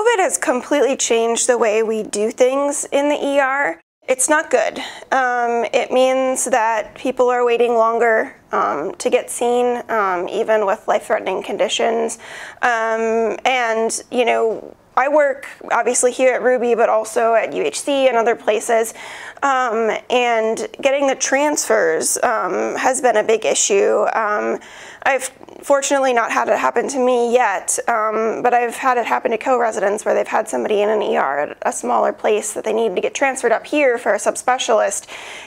COVID has completely changed the way we do things in the ER. It's not good. Um, it means that people are waiting longer um, to get seen, um, even with life-threatening conditions. Um, and, you know, I work obviously here at Ruby, but also at UHC and other places. Um, and getting the transfers um, has been a big issue. Um, I've fortunately not had it happen to me yet, um, but I've had it happen to co-residents where they've had somebody in an ER at a smaller place that they needed to get transferred up here for a subspecialist.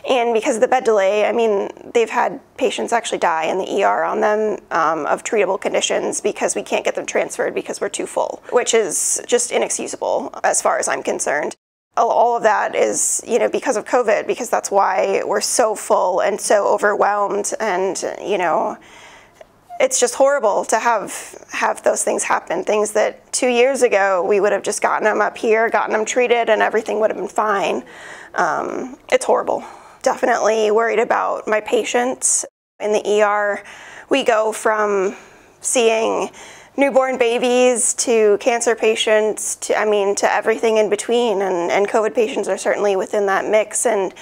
And because of the bed delay, I mean, they've had patients actually die in the ER on them um, of treatable conditions because we can't get them transferred because we're too full, which is just inexcusable as far as I'm concerned all of that is you know because of covid because that's why we're so full and so overwhelmed and you know it's just horrible to have have those things happen. Things that two years ago we would have just gotten them up here gotten them treated and everything would have been fine. Um, it's horrible. Definitely worried about my patients. In the er we go from seeing newborn babies to cancer patients to I mean to everything in between and, and COVID patients are certainly within that mix. And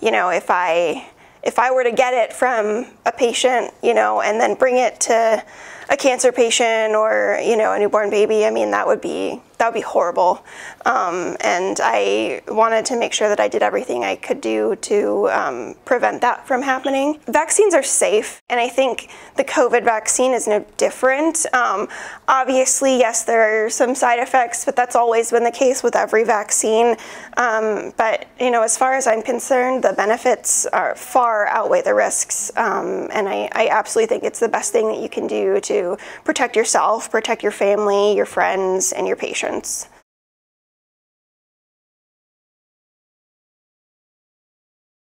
you know if I if I were to get it from a patient you know and then bring it to a cancer patient or you know a newborn baby I mean that would be that would be horrible. Um, and I wanted to make sure that I did everything I could do to um, prevent that from happening. Vaccines are safe, and I think the COVID vaccine is no different. Um, obviously, yes, there are some side effects, but that's always been the case with every vaccine. Um, but you know, as far as I'm concerned, the benefits are far outweigh the risks, um, and I, I absolutely think it's the best thing that you can do to protect yourself, protect your family, your friends, and your patients entrance.